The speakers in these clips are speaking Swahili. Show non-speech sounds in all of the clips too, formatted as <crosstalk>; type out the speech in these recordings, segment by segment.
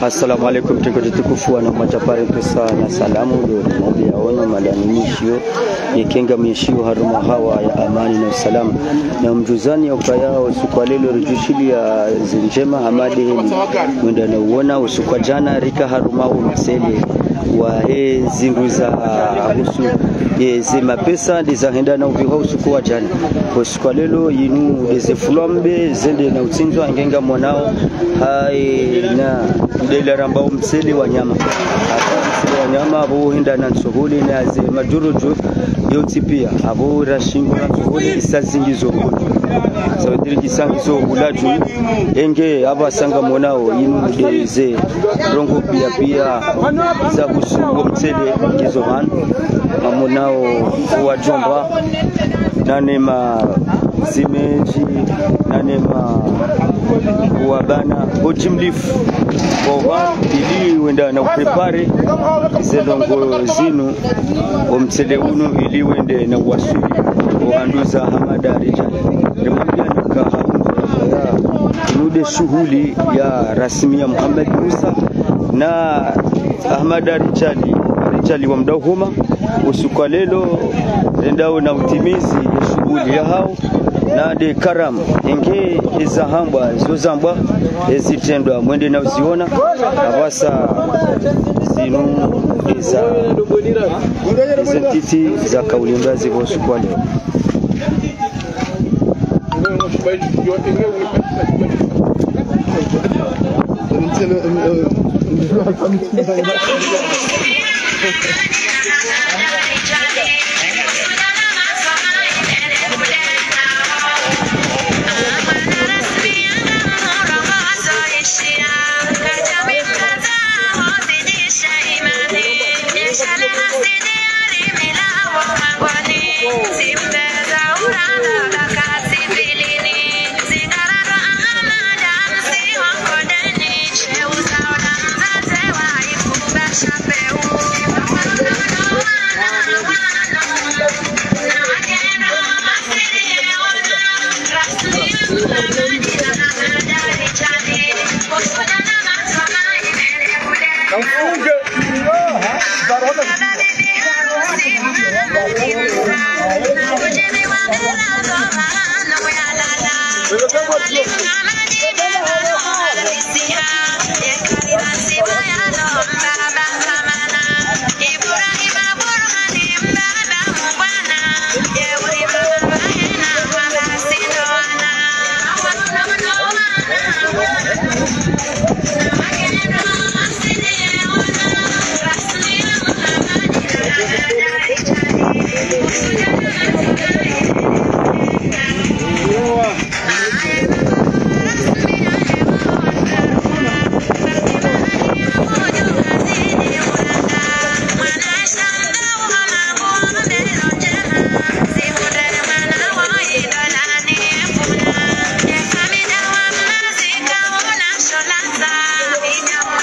Assalamu alaikum tekoti tukufu wana machapare pesa na salamu ndio maombi yaona madani mishio yekenga mishio haruma hawa ya amani na usalama. Na mjuzani ya ukaya usiku alilo rijushili ya zinjema hamadi heli mwenda na uona usukwa jana rika haruma u masele wa he zindu za husu ye ze mapesa ndizahenda na uviha usuku wa jana usukwa lelo yinu deze fulombe zende na utsinzwa ngenga mwanao hai na mdela msele wa nyama. mseli wa nyama abo hinda na nsohuli na ze majuruju yoti pia abo rashingo na nsohuli isazingizo sawadiri kisangizo ulaju enge aba sanga mwanao yinu deze rongo pia pia za husu wa mseli vanu mamonao wa jomba nanema zimeji nanema wabana ojimlifu oba ili wenda na uprepare zelongo zinu omtsele unu ili wende na wasuli ohanduza hamadari remambia nika inude shughuli ya rasmi ya Muhammad Musa na Ahmad Richali Richali wa mdahuma usuka lelo endao na utimizi ya shughuli ya hao na de karam enge ezahambwa zozambwa ezitendwa mwende na uziona abasa zinu eza ezentiti za kaulimba zivosukwa leo <laughs>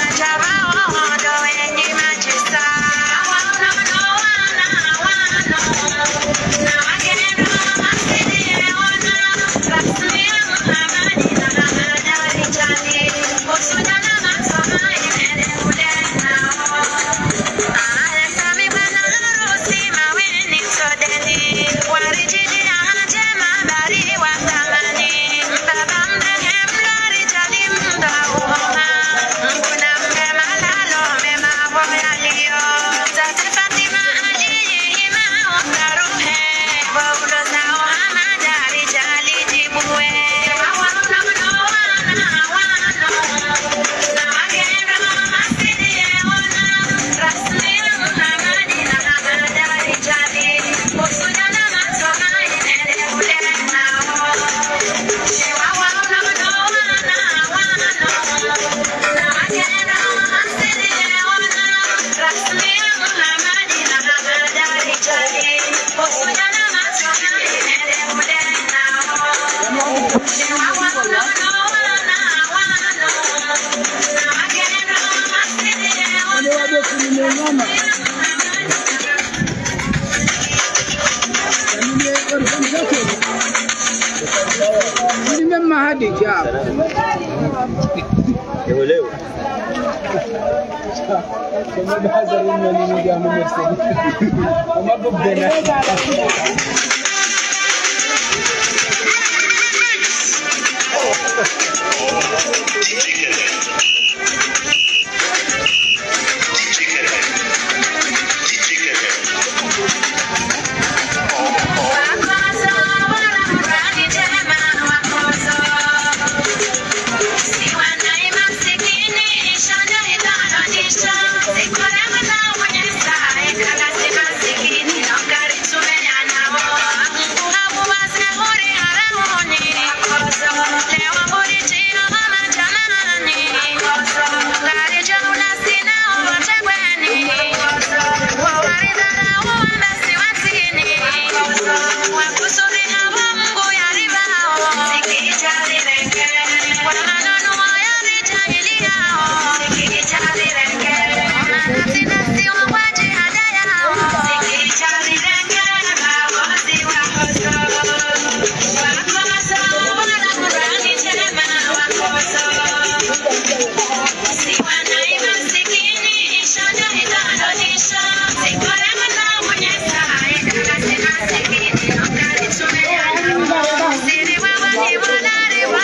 Java. hadi job. Elewa. Kama bazarin na nini gamu mersi. Ama bu bena.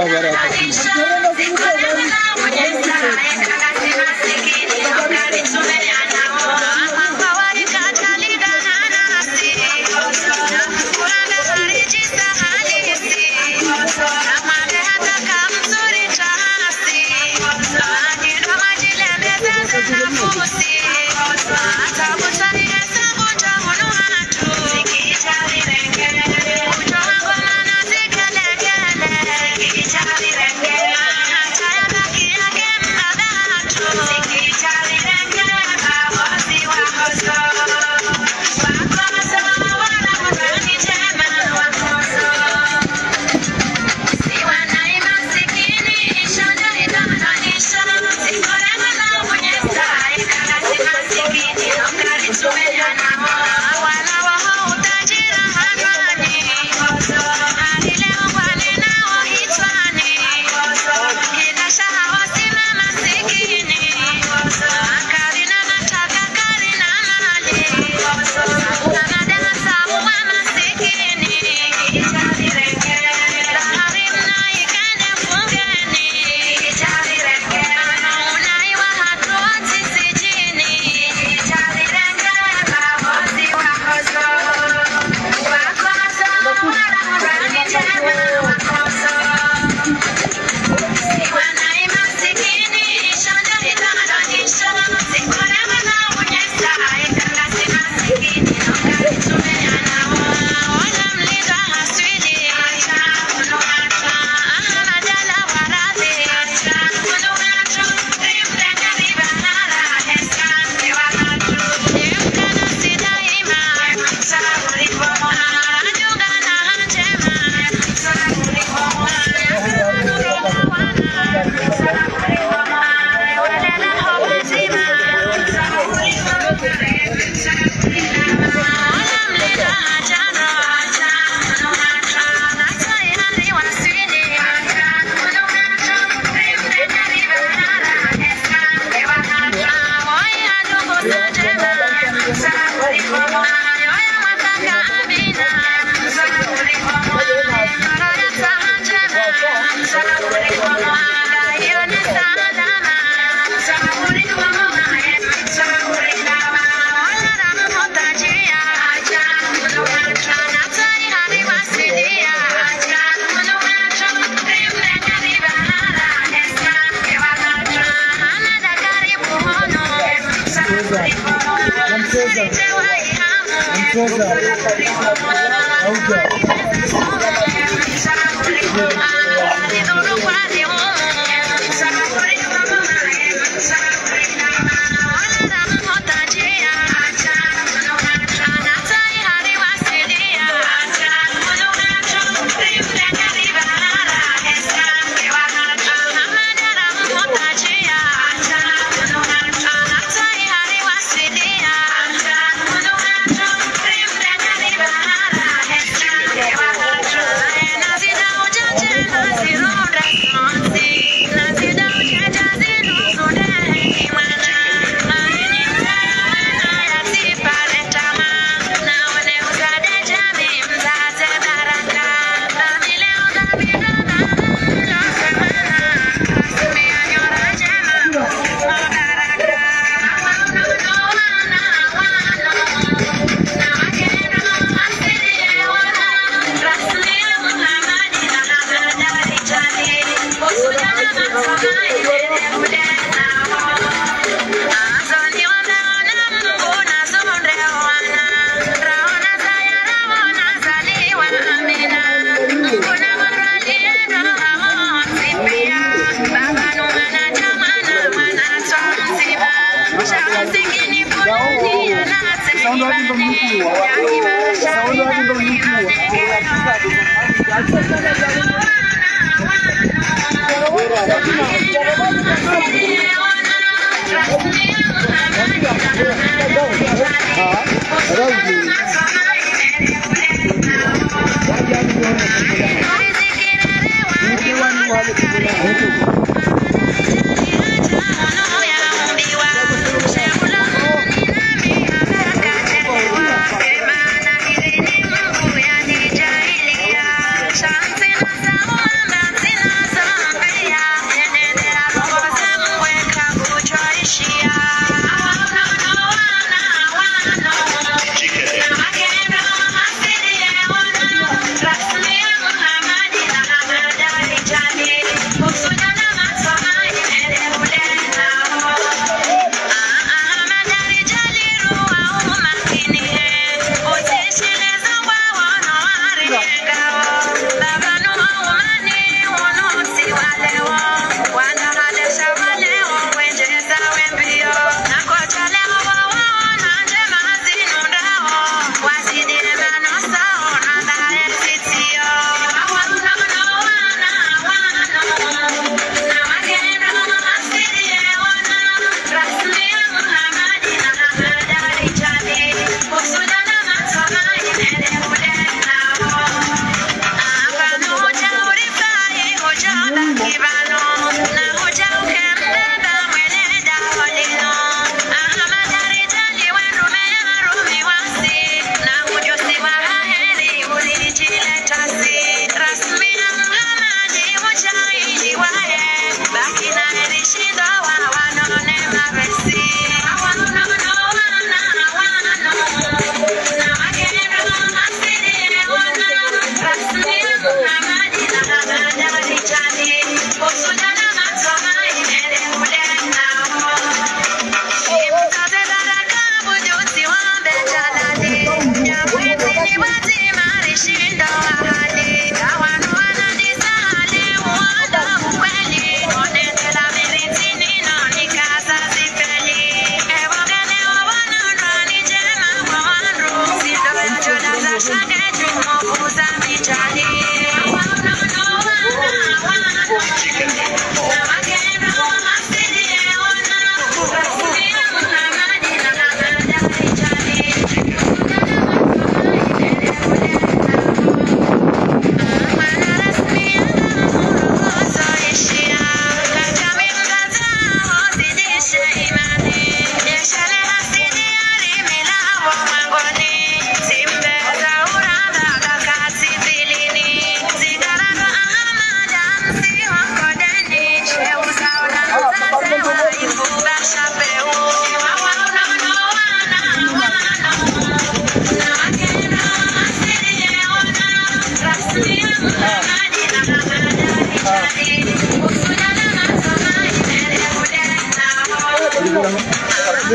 Obrigado, Veracruz. Mcheza mcheza auja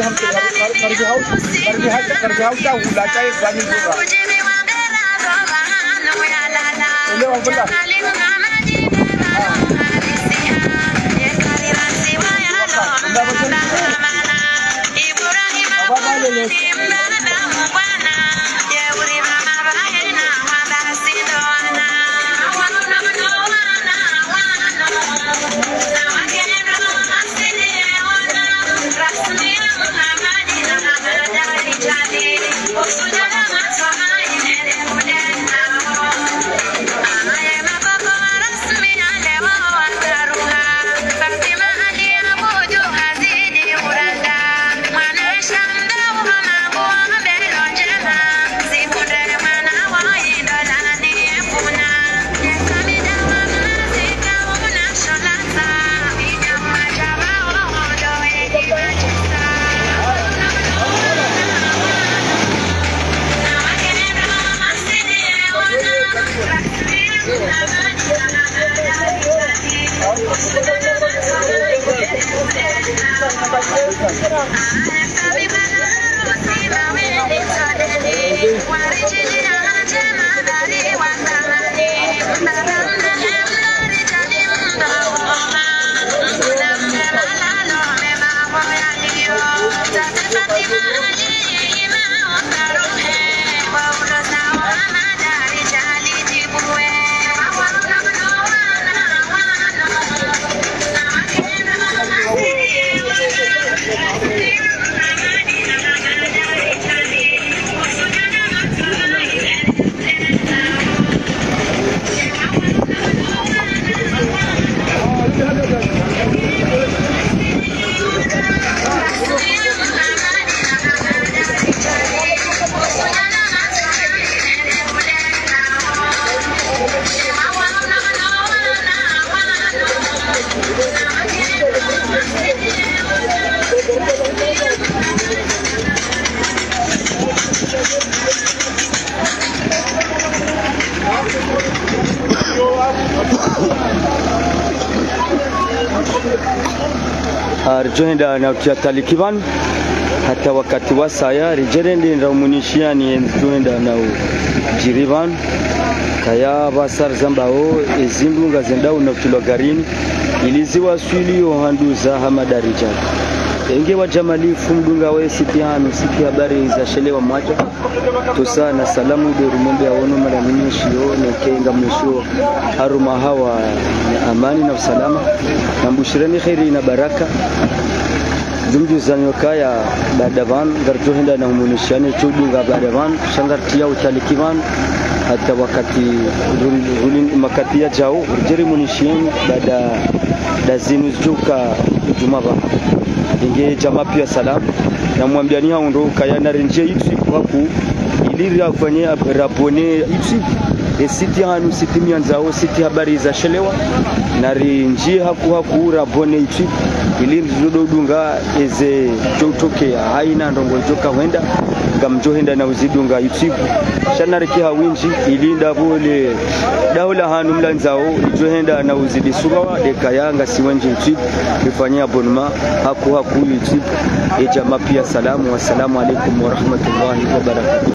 हम कर जाओ कर जाओ कर जाओ क्या एक पानी होगा mamaya ninyo. Dati-dati arjohenda nautia talikivan hata wakati wa saya rijerende ndaumunishia johenda nau jirivan kaya basar zambao ezindunga zendau nautilwa iliziwa swilio handuza hamadarija enge wa jamalifu mdunga we siti hanu siti habari za shelewa mwacha tusa na salamu de rumombe awono malamini shio nekenga mwisho haruma hawa na amani na usalama na mbushirani khairi na baraka jumjuzanyo kaya badavan garjohenda na umunishane chudunga badavan shangartia utalikivan hata wakati makati ya jao urjeri munishien bada dazinu zuka ba. Inge jama pia salam. Na mwambiani haundo kaya na renje kwa ku ili afanye rabone youtube esiti hanu siti mianzao siti habari za shelewa na rinjie haku haku rabone youtube ili rizododunga eze jotokea haina ndongo joka wenda gamjohenda na uzidunga shana shanariki hawinji ili ndavole daula hanu mlanzao ijohenda na uzidi deka yanga siwenje youtube ifanyia bonuma haku haku youtube ejama pia salamu wassalamu alaikum warahmatullahi wabarakatuh